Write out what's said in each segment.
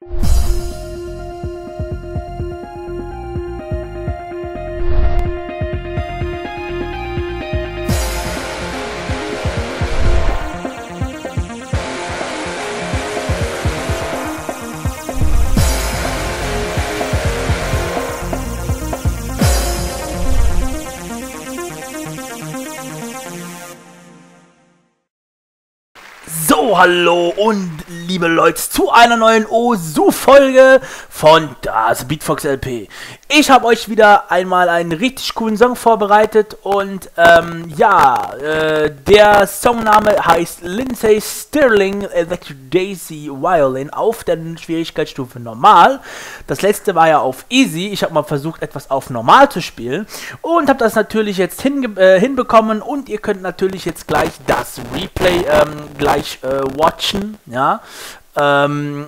you hallo und liebe Leute zu einer neuen Osu-Folge von das Beatfox LP. Ich habe euch wieder einmal einen richtig coolen Song vorbereitet und ähm, ja, äh, der Songname heißt Lindsay Stirling Electric Daisy Violin auf der Schwierigkeitsstufe Normal. Das letzte war ja auf Easy. Ich habe mal versucht, etwas auf Normal zu spielen und habe das natürlich jetzt äh, hinbekommen und ihr könnt natürlich jetzt gleich das Replay ähm, gleich äh, watchen, ja. Ähm,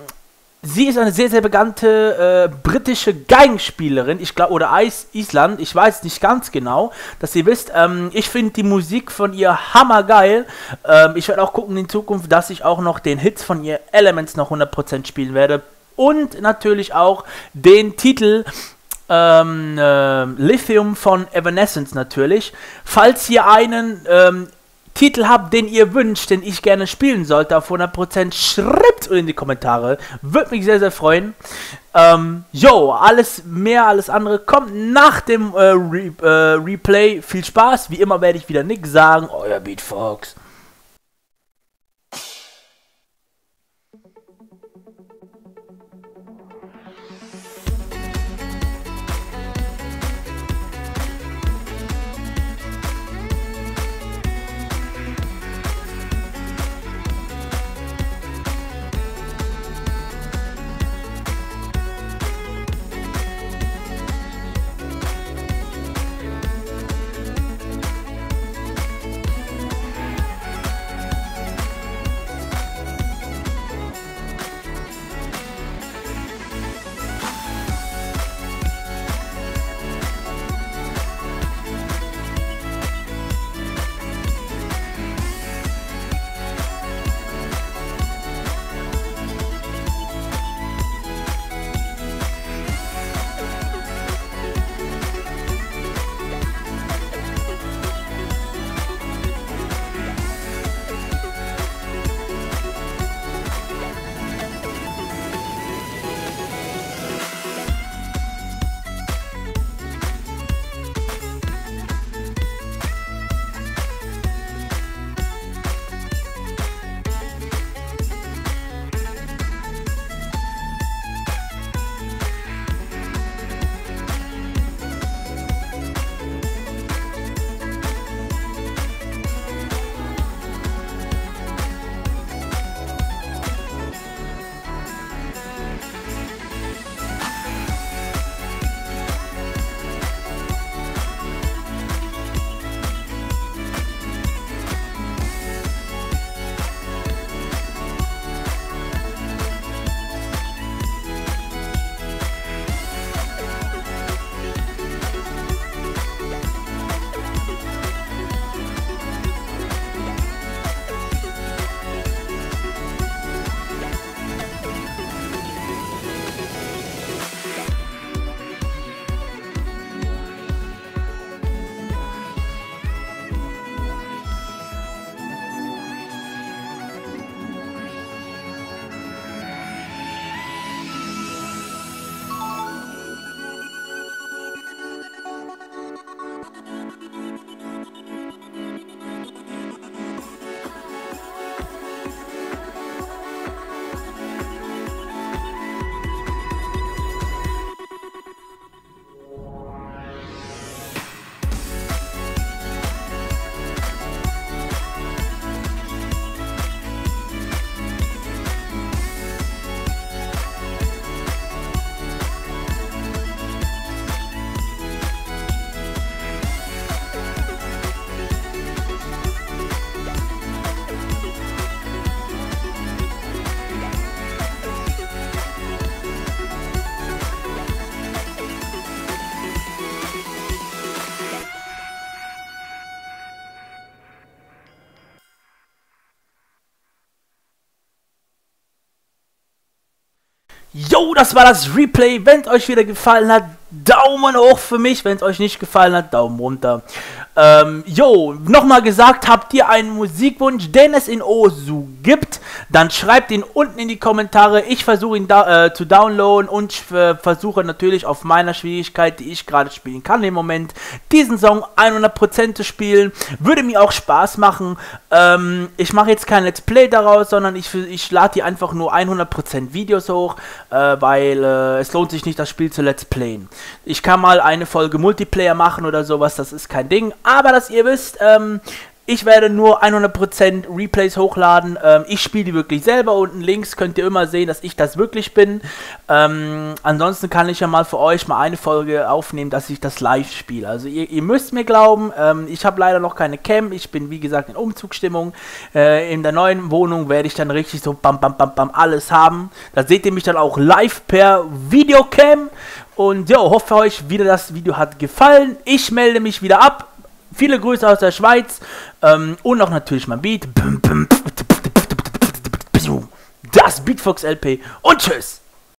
sie ist eine sehr, sehr bekannte äh, britische Geigenspielerin, ich glaube, oder Eis Island, ich weiß nicht ganz genau, dass ihr wisst. Ähm, ich finde die Musik von ihr hammergeil. Ähm, ich werde auch gucken in Zukunft, dass ich auch noch den Hits von ihr Elements noch 100% spielen werde. Und natürlich auch den Titel ähm, äh, Lithium von Evanescence natürlich. Falls ihr einen ähm, Titel habt, den ihr wünscht, den ich gerne spielen sollte, auf 100%, schreibt in die Kommentare. Würde mich sehr, sehr freuen. Ähm, yo, alles mehr, alles andere kommt nach dem äh, Re äh, Replay. Viel Spaß. Wie immer werde ich wieder nichts sagen. Euer Beatfox. Jo, das war das Replay. Wenn es euch wieder gefallen hat, Daumen hoch für mich. Wenn es euch nicht gefallen hat, Daumen runter. Ähm, jo, nochmal gesagt, habt ihr einen Musikwunsch, den es in Osu gibt, dann schreibt ihn unten in die Kommentare. Ich versuche ihn da, äh, zu downloaden und äh, versuche natürlich auf meiner Schwierigkeit, die ich gerade spielen kann im Moment, diesen Song 100% zu spielen. Würde mir auch Spaß machen. Ähm, ich mache jetzt kein Let's Play daraus, sondern ich, ich lade die einfach nur 100% Videos hoch, äh, weil äh, es lohnt sich nicht, das Spiel zu Let's Playen. Ich kann mal eine Folge Multiplayer machen oder sowas, das ist kein Ding. Aber dass ihr wisst, ähm, ich werde nur 100% Replays hochladen. Ähm, ich spiele die wirklich selber. Unten links könnt ihr immer sehen, dass ich das wirklich bin. Ähm, ansonsten kann ich ja mal für euch mal eine Folge aufnehmen, dass ich das live spiele. Also ihr, ihr, müsst mir glauben, ähm, ich habe leider noch keine Cam. Ich bin wie gesagt in Umzugsstimmung. Äh, in der neuen Wohnung werde ich dann richtig so bam bam bam bam alles haben. Da seht ihr mich dann auch live per Videocam. Und ja, hoffe euch wieder das Video hat gefallen. Ich melde mich wieder ab. Viele Grüße aus der Schweiz ähm, und auch natürlich mein Beat. Das Beatfox LP und tschüss.